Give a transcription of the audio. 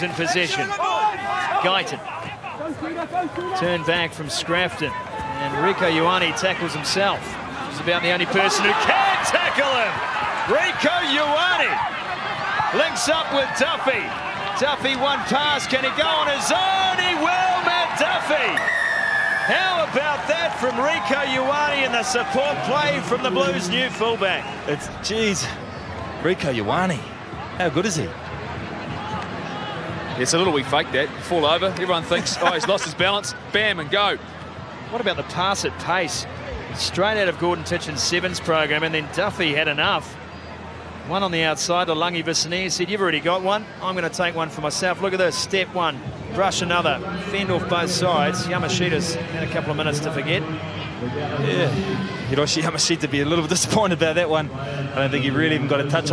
in position. Guyton. Turn back from Scrafton. And Rieko Ioane tackles himself. He's about the only person who can tackle him. Rieko Ioane links up with Duffy. Duffy one pass. Can he go on his own? He will, Matt Duffy. How about that from Rieko Ioane and the support play from the Blues' new fullback? It's, geez, Rieko Ioane. How good is he? It's a little we fake that. Fall over. Everyone thinks, oh, he's lost his balance. Bam and go. What about the pass at pace? Straight out of Gordon Tietjens' Sevens program, and then Duffy had enough. One on the outside to Lungi Visania said, You've already got one. I'm going to take one for myself. Look at this. Step one, brush another, fend off both sides. Yamashita's had a couple of minutes to forget. Yeah. Hiroshi Yamashita be a little disappointed about that one. I don't think he really even got a touch